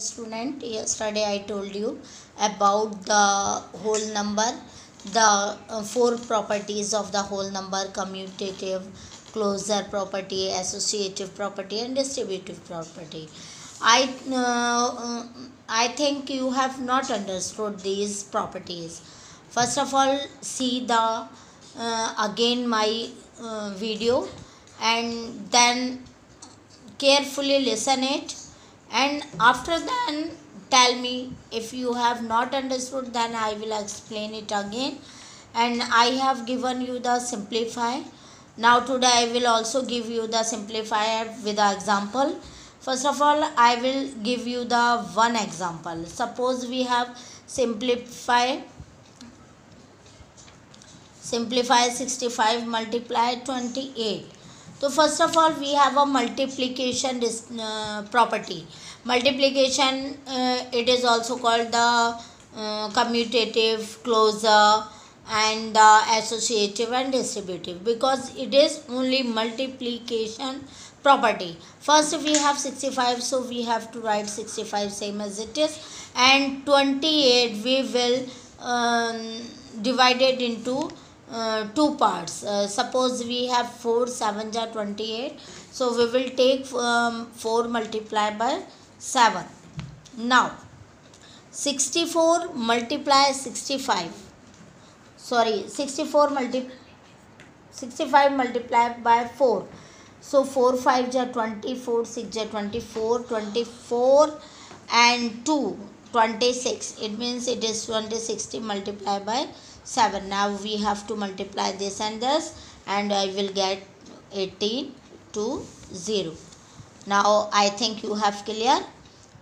student yesterday i told you about the whole number the uh, four properties of the whole number commutative closure property associative property and distributive property. I uh, uh, i think you have not understood these properties. First of all see the uh, again my uh, video and then carefully listen it and after then tell me if you have not understood then i will explain it again. And i have given you the simplify. Now today i will also give you the simplifier with the example. First of all i will give you the one example. Suppose we have simplify. Simplify 65 multiply 28 so first of all we have a multiplication uh, property. Multiplication uh, it is also called the uh, commutative closure and associative and distributive because it is only multiplication property. First we have 65 so we have to write 65 same as it is and 28 we will um, divide it into uh, two parts. Uh, suppose we have 4 7 are 28 so we will take um, 4 multiply by 7 now 64 multiply 65 sorry 64 multi 65 multiplied by 4 so 4 5 are 24 6 are 24 24 and 2 26 it means it is 2060 multiplied by 7 now we have to multiply this and this and I will get 18 to 0 now I think you have clear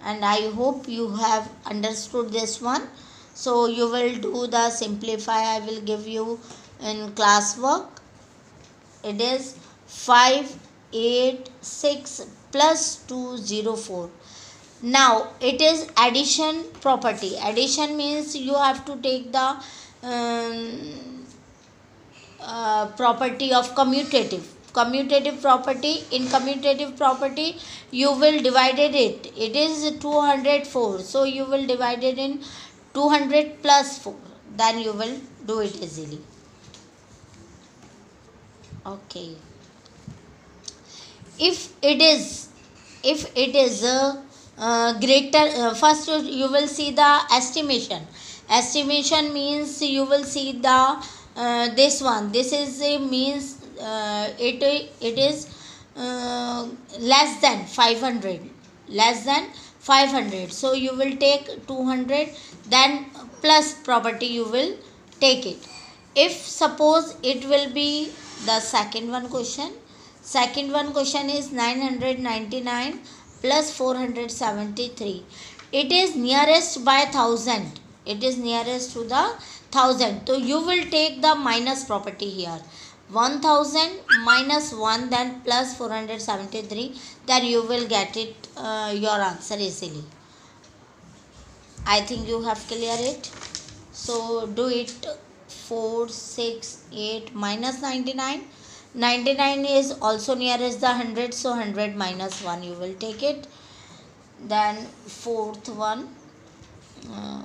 and I hope you have understood this one. So you will do the simplify. I will give you in classwork. It is 5 8 6 plus 204 now it is addition property. Addition means you have to take the um, uh, property of commutative. Commutative property in commutative property you will divide it. It is 204 so you will divide it in 200 plus 4 then you will do it easily. Okay. If it is if it is uh, uh, greater uh, first you will see the estimation estimation means you will see the uh, this one. This is a means uh, it it is uh, less than 500 less than 500 so you will take 200 then plus property you will take it. If suppose it will be the second one question. Second one question is 999 plus 473 it is nearest by 1000 it is nearest to the 1000 so you will take the minus property here. 1000 minus 1 then plus 473 then you will get it uh, your answer easily. I think you have clear it. So do it. 4 6 8 minus 99 99 is also nearest the 100 so 100 minus 1 you will take it. Then fourth one uh,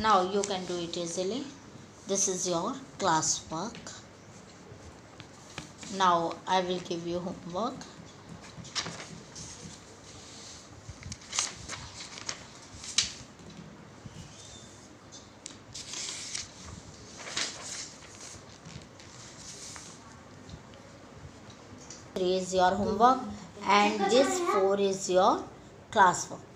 now you can do it easily. This is your class work now I will give you homework. Three is your homework and this four is your class work